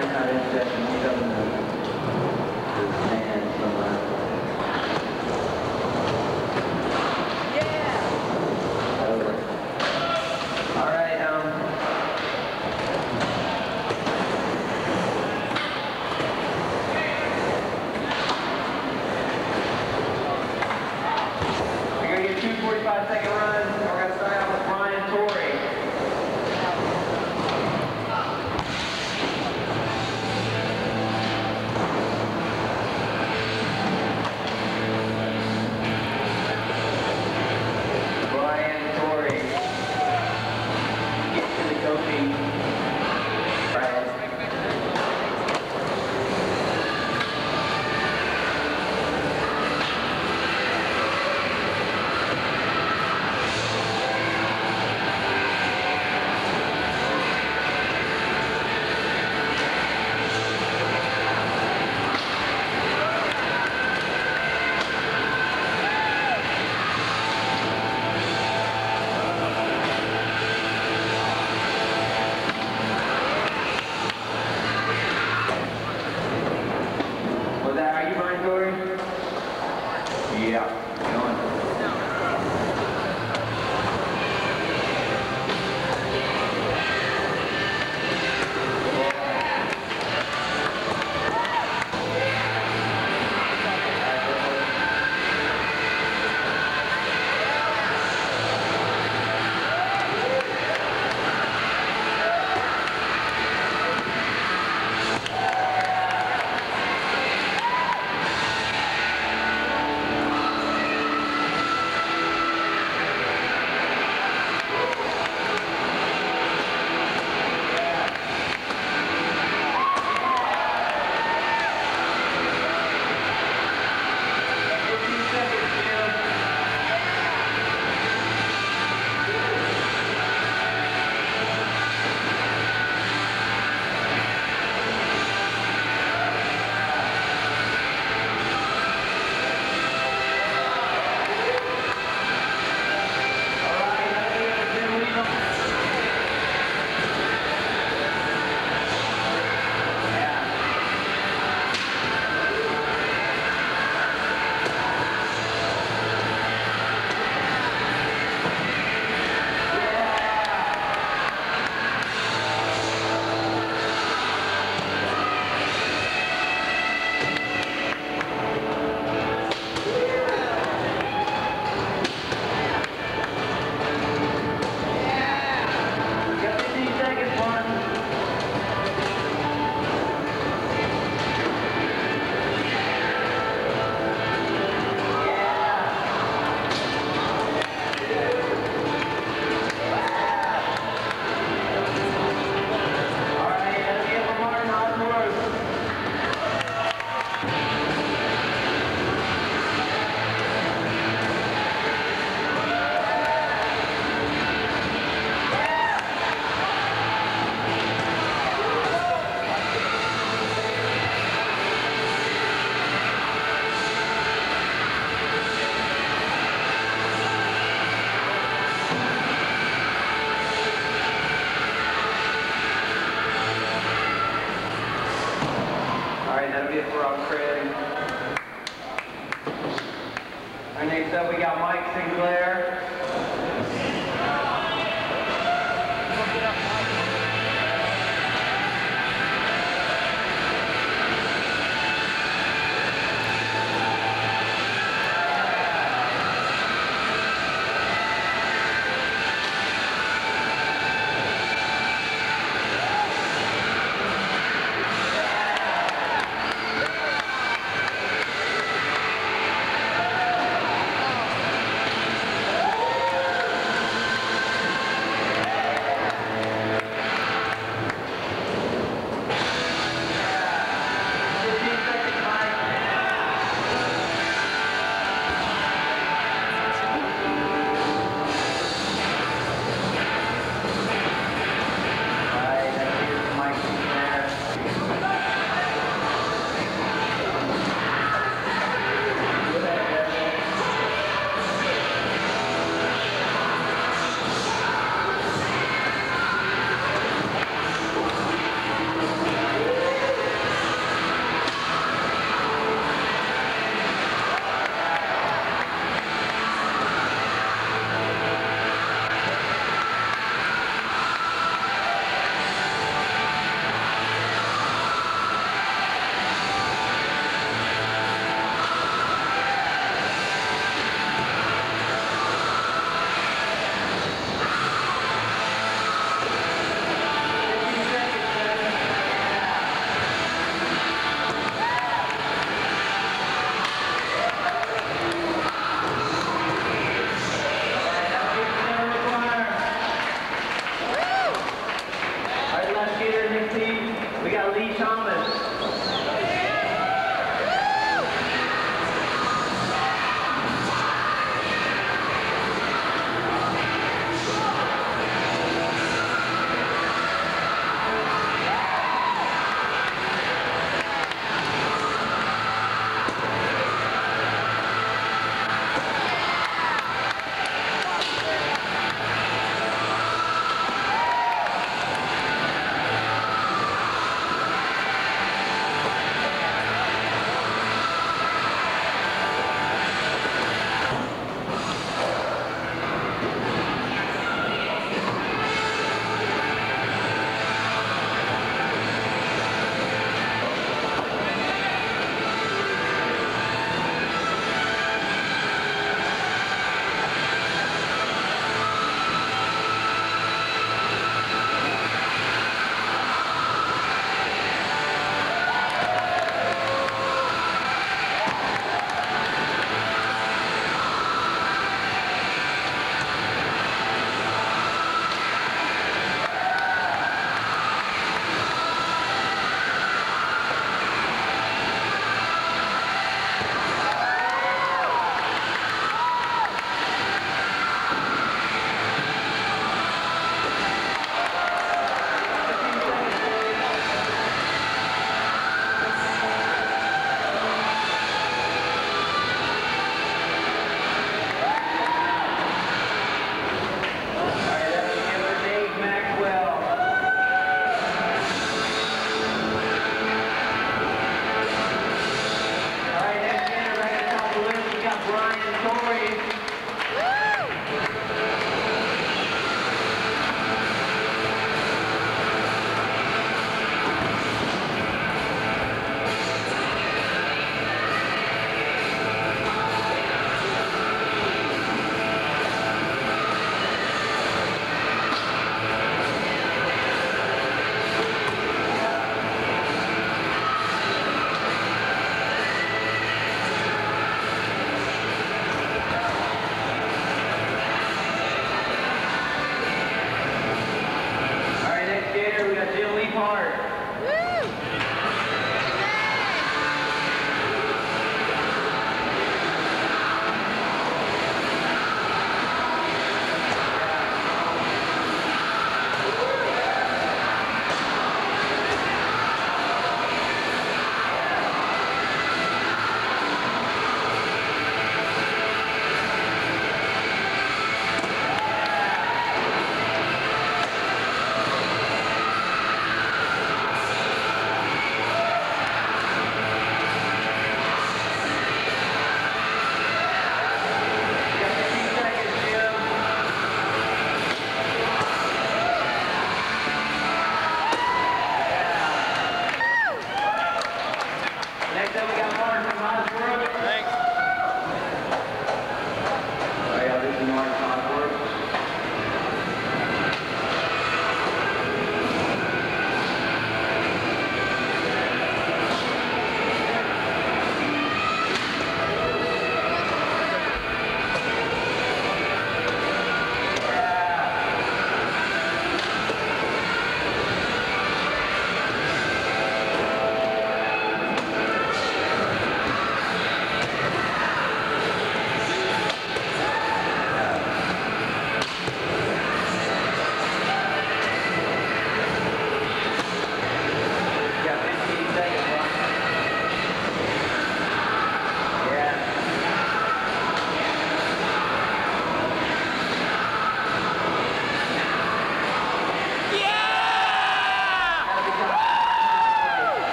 9 9 7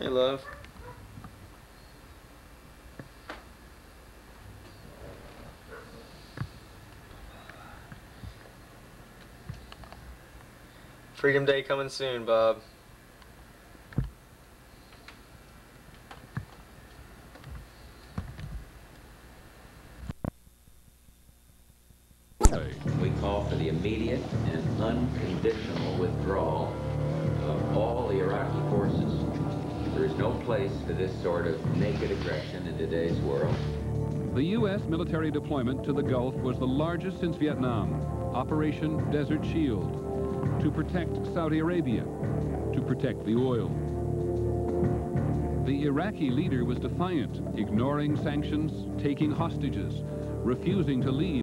Hey, love. Freedom Day coming soon, Bob. Military deployment to the Gulf was the largest since Vietnam, Operation Desert Shield, to protect Saudi Arabia, to protect the oil. The Iraqi leader was defiant, ignoring sanctions, taking hostages, refusing to leave.